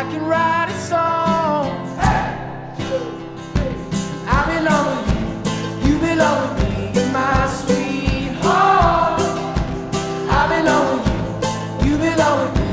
I can write a song. Hey. I belong with you, you belong with me in my sweetheart. I belong with you, you belong with me.